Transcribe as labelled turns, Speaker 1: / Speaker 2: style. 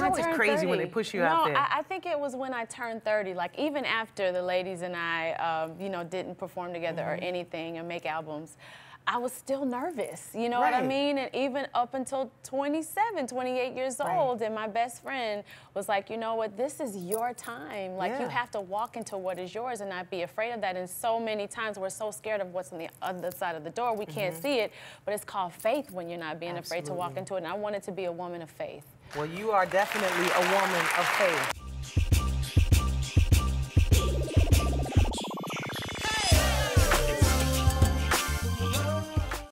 Speaker 1: always crazy 30. when they push you
Speaker 2: no,
Speaker 1: out there.
Speaker 2: I, I, think it was when I turned 30. Like even after the ladies and I, um, you know, didn't perform together mm -hmm. or mm-hmm. anything and make albums. I was still nervous, you know right. what I mean? And even up until 27, 28 years right. old, and my best friend was like, you know what, this is your time. Like, yeah. you have to walk into what is yours and not be afraid of that. And so many times we're so scared of what's on the other side of the door, we mm -hmm. can't see it. But it's called faith when you're not being Absolutely. afraid to walk into it. And I wanted to be a woman of faith.
Speaker 1: Well, you are definitely a woman of faith.